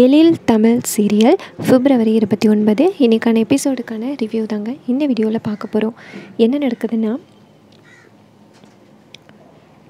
எழில் Tamil serial பிப்ரவரி இருபத்தி ஒன்பது. இன்றைக்கான எபிசோடுக்கான ரிவ்யூ தாங்க இந்த வீடியோவில் பார்க்க போகிறோம் என்ன நடக்குதுன்னா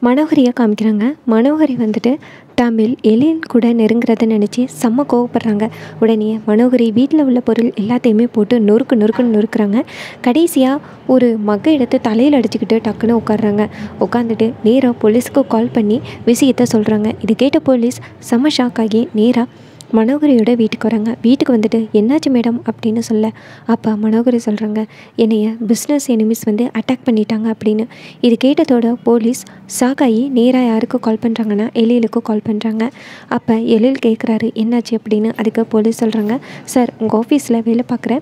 மனோகரியாக காமிக்கிறாங்க. மனோகரி வந்துட்டு தமிழ் எழில் கூட நெருங்குறதை நினச்சி செம்ம கோவப்படுறாங்க. உடனே மனோகரி வீட்டில் உள்ள பொருள் எல்லாத்தையுமே போட்டு நொறுக்கு நொறுக்குன்னு நொறுக்குறாங்க. கடைசியாக ஒரு மக்க எடுத்து தலையில் அடிச்சுக்கிட்டு டக்குன்னு உட்காடுறாங்க உட்காந்துட்டு நேராக போலீஸ்க்கு கால் பண்ணி விஷயத்த சொல்கிறாங்க இது கேட்ட போலீஸ் செம்ம ஷாக் ஆகி நேராக மனோகரியோட வீட்டுக்கு வராங்க. வீட்டுக்கு வந்துட்டு என்னாச்சு மேடம்? அப்படின்னு சொல்ல அப்போ மனோகரி சொல்கிறாங்க என்னைய பிஸ்னஸ் எனிமிஸ் வந்து அட்டாக் பண்ணிட்டாங்க அப்படின்னு. இது கேட்டதோட போலீஸ் சாகாயி நேராக யாருக்கு கால் பண்ணுறாங்கன்னா எழிலுக்கு கால் பண்ணுறாங்க அப்போ எழில் கேட்குறாரு என்னாச்சு? அப்படின்னு. அதுக்கு போலீஸ் சொல்கிறாங்க சார் உங்கள் ஆஃபீஸில் வேலை பார்க்குற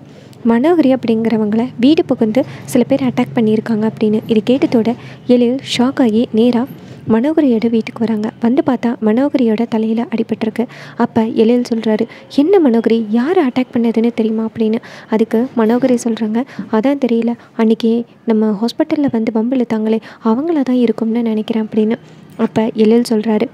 மனோகரி அப்படிங்கிறவங்கள வீடு புகுந்து சில பேர் அட்டாக் பண்ணியிருக்காங்க அப்படின்னு. இது கேட்டதோட எழில் ஷாக் ஆகி நேராக மனோகரியோட வீட்டுக்கு வராங்க. வந்து பார்த்தா மனோகரியோட தலையில் அடிபட்டிருக்கு. அப்போ எழில் சொல்கிறாரு என்ன மனோகரி யார் அட்டாக் பண்ணதுன்னு தெரியுமா? அப்படின்னு. அதுக்கு மனோகரி சொல்கிறாங்க அதான் தெரியல. அன்றைக்கி நம்ம ஹாஸ்பிட்டலில் வந்து பம்பு இழுத்தாங்களே அவங்கள தான் இருக்கும்னு நினைக்கிறேன் அப்படின்னு. அப்போ எழில் சொல்கிறாரு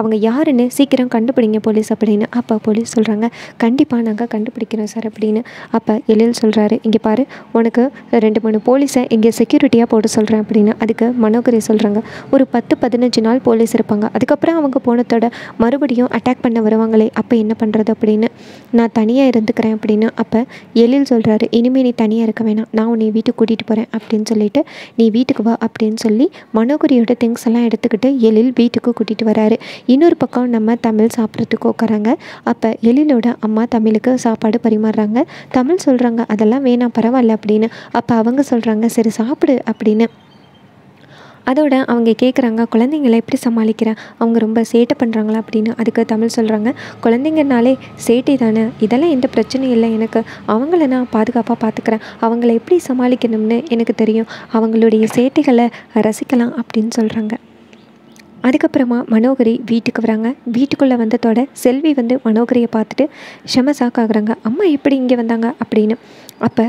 அவங்க யாருன்னு சீக்கிரம் கண்டுபிடிங்க போலீஸ் அப்படின்னு. அப்போ போலீஸ் சொல்கிறாங்க கண்டிப்பாக நாங்கள் கண்டுபிடிக்கிறோம் சார் அப்படின்னு. அப்போ எழில் சொல்கிறாரு இங்கே பாரு உனக்கு ரெண்டு மூணு போலீஸை இங்கே செக்யூரிட்டியாக போட சொல்கிறேன் அப்படின்னு. அதுக்கு மனோகரி சொல்கிறாங்க ஒரு பத்து பதினஞ்சு நாள் போலீஸ் இருப்பாங்க. அதுக்கப்புறம் அவங்க போனதோட மறுபடியும் அட்டாக் பண்ண வருவாங்களே அப்போ என்ன பண்ணுறது அப்படின்னு. நான் தனியாக இருந்துக்கிறேன் அப்படின்னு. அப்போ எழில் சொல்கிறாரு இனிமேல் நீ தனியாக இருக்க வேணாம். நான் உன்னை வீட்டுக்கு கூட்டிகிட்டு போகிறேன் அப்படின்னு சொல்லிட்டு நீ வீட்டுக்கு வா அப்படின்னு சொல்லி மனோகரியோட திங்ஸ் எல்லாம் எடுத்துக்கிட்டு எழில் வீட்டுக்கு கூட்டிகிட்டு வராரு. இன்னொரு பக்கம் நம்ம தமிழ் சாப்பிட்றதுக்கு உட்காராங்க. அப்போ எழிலோட அம்மா தமிழுக்கு சாப்பாடு பரிமாறுறாங்க. தமிழ் சொல்கிறாங்க அதெல்லாம் வேணாம் பரவாயில்ல அப்படின்னு. அப்போ அவங்க சொல்கிறாங்க சரி சாப்பிடு அப்படின்னு. அதோட அவங்க கேட்குறாங்க குழந்தைங்கள எப்படி சமாளிக்கிறேன் அவங்க ரொம்ப சேட்டை பண்ணுறாங்களா அப்படின்னு. அதுக்கு தமிழ் சொல்கிறாங்க குழந்தைங்கனாலே சேட்டை தானே? இதெல்லாம் எந்த பிரச்சனையும் இல்லை எனக்கு. அவங்கள நான் பாதுகாப்பாக பார்த்துக்கிறேன் அவங்கள எப்படி சமாளிக்கணும்னு எனக்கு தெரியும். அவங்களுடைய சேட்டைகளை ரசிக்கலாம் அப்படின்னு சொல்கிறாங்க அதுக்கப்புறமா மனோகரி வீட்டுக்கு வராங்க. வீட்டுக்குள்ளே வந்ததோட செல்வி வந்து மனோகரியை பார்த்துட்டு செம சாக்காகிறாங்க. அம்மா எப்படி இங்கே வந்தாங்க? அப்படின்னு. அப்போ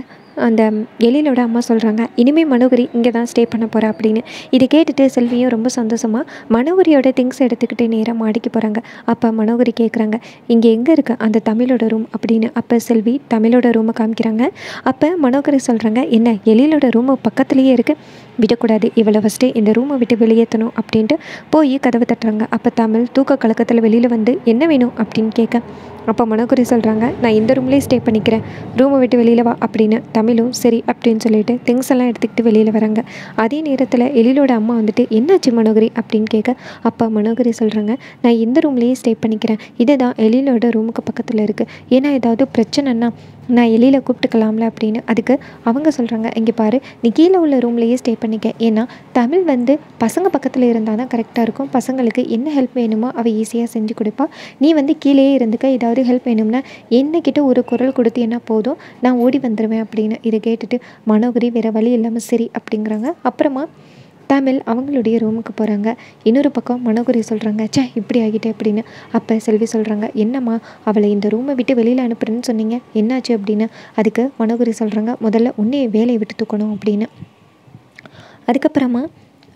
அந்த எழிலோட அம்மா சொல்கிறாங்க இனிமேல் மனோகரி இங்கே தான் ஸ்டே பண்ண போகிறா அப்படின்னு. இதை கேட்டுட்டு செல்வியும் ரொம்ப சந்தோஷமாக மனோகரியோட திங்ஸ் எடுத்துக்கிட்டு நேராக மாடிக்கு போகிறாங்க அப்போ மனோகரி கேட்குறாங்க இங்கே எங்கே இருக்குது அந்த தமிழோட ரூம் அப்படின்னு. அப்போ செல்வி தமிழோட ரூமை காமிக்கிறாங்க. அப்போ மனோகரி சொல்கிறாங்க என்ன எழிலோட ரூமு பக்கத்துலேயே இருக்குது விடக்கூடாது. இவளை ஃபஸ்ட்டு இந்த ரூமை விட்டு வெளியேற்றணும் அப்படின்ட்டு போய் கதவை தட்டுறாங்க. அப்போ தமிழ் தூக்க கலக்கத்தில் வெளியில் வந்து என்ன வேணும்? அப்படின்னு கேட்க அப்போ மனோகரி சொல்கிறாங்க நான் இந்த ரூம்லேயே ஸ்டே பண்ணிக்கிறேன். ரூமை விட்டு வெளியில் வா அப்படின்னு தமிழும் சரி அப்படின்னு சொல்லிட்டு திங்ஸ் எல்லாம் எடுத்துக்கிட்டு வெளியில் வராங்க. அதே நேரத்தில் எழிலோட அம்மா வந்துட்டு என்னாச்சு மனோகரி? அப்படின்னு கேட்க அப்போ மனோகரி சொல்கிறாங்க நான் இந்த ரூம்லேயே ஸ்டே பண்ணிக்கிறேன். இதுதான் எழிலோட ரூமுக்கு பக்கத்தில் இருக்குது ஏன்னா ஏதாவது பிரச்சனைன்னா நான் எலியில் கூப்பிட்டுக்கலாம்ல அப்படின்னு அதுக்கு அவங்க சொல்கிறாங்க இங்கே பாரு நீ கீழே உள்ள ரூம்லேயே ஸ்டே பண்ணிக்க. ஏன்னா தமிழ் வந்து பசங்க பக்கத்தில் இருந்தால் தான் கரெக்டாக இருக்கும். பசங்களுக்கு என்ன ஹெல்ப் வேணுமோ அவள் ஈஸியாக செஞ்சு கொடுப்பா. நீ வந்து கீழேயே இருந்துக்க ஏதாவது ஹெல்ப் வேணும்னா என்னக்கிட்ட ஒரு குரல் கொடுத்தீங்கன்னா போதும். நான் ஓடி வந்துடுவேன் அப்படின்னு இதை கேட்டுட்டு மனோகரி வேறு வழி இல்லாமல் சரி அப்படிங்கிறாங்க. அப்புறமா தமிழ் அவங்களுடைய ரூமுக்கு போகிறாங்க இன்னொரு பக்கம் மனோகரி சொல்கிறாங்க சே இப்படி ஆகிட்டே அப்படின்னு. அப்போ செல்வி சொல்கிறாங்க என்னம்மா அவளை இந்த ரூமை விட்டு வெளியில் அனுப்புறேன்னு சொன்னீங்க. என்னாச்சு? அப்படின்னு. அதுக்கு மனோகரி சொல்கிறாங்க முதல்ல உன்னைய வேலையை விட்டு தூக்கணும் அப்படின்னு. அதுக்கப்புறமா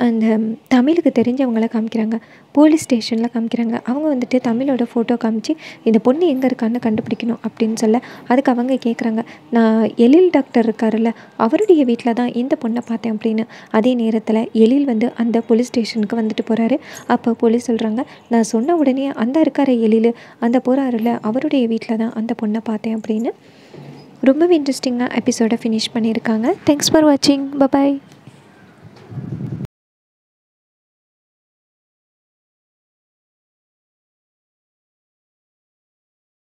அந்த um, தமிழுக்கு தெரிஞ்சவங்கள காமிக்கிறாங்க. போலீஸ் ஸ்டேஷனில் காமிக்கிறாங்க. அவங்க வந்துட்டு தமிழோட ஃபோட்டோ காமிச்சு இந்த பொண்ணு எங்கே இருக்கான்னு கண்டுபிடிக்கணும் அப்படின்னு சொல்ல அதுக்கு அவங்க கேட்குறாங்க நான் எழில் டாக்டர் இருக்காருல்ல அவருடைய வீட்டில் தான் இந்த பொண்ணை பார்த்தேன் அப்படின்னு. அதே நேரத்தில் எழில் வந்து அந்த போலீஸ் ஸ்டேஷனுக்கு வந்துட்டு போகிறாரு அப்போ போலீஸ் சொல்கிறாங்க நான் சொன்ன உடனே அந்த இருக்கார எழில் அந்த போகிறாருல அவருடைய வீட்டில் தான் அந்த பொண்ணை பார்த்தேன் அப்படின்னு. ரொம்பவே இன்ட்ரெஸ்டிங்காக எபிசோடை ஃபினிஷ் பண்ணியிருக்காங்க. தேங்க்ஸ் ஃபார் வாட்சிங் பபாய்